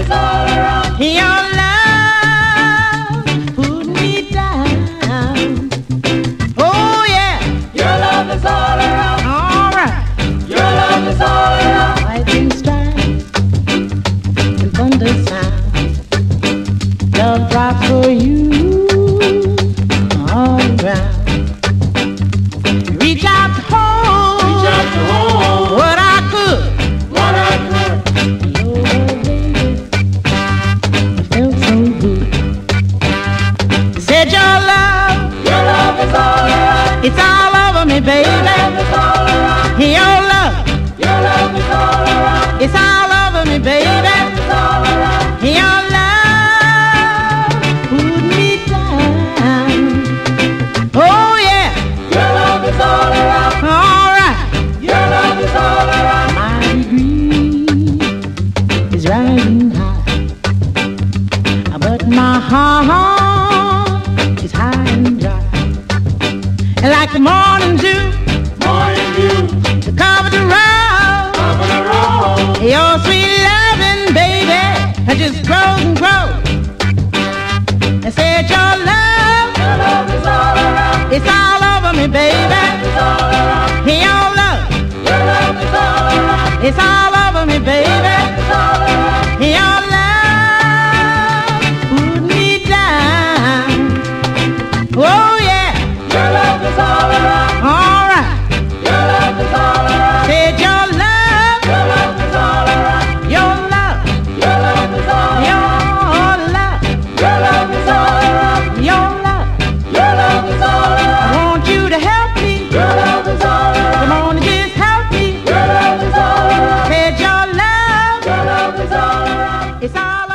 is all around. Your love put me down. Oh yeah, Your love is all around. all right. Your love is all around. Lightning strikes and thunder sounds. Love drops for you it's all over me, baby. Your love, Your love is all around. it's all over me, baby. Your love put me down. Oh yeah, Your love is all around. all right. Your love is all around. My degree is rising high, but my heart loving, baby, it just grows and grows. I said your love, Your love is all around. it's all over me, baby. It's all around. Your love, Your love is all around. it's all over me, baby. It's all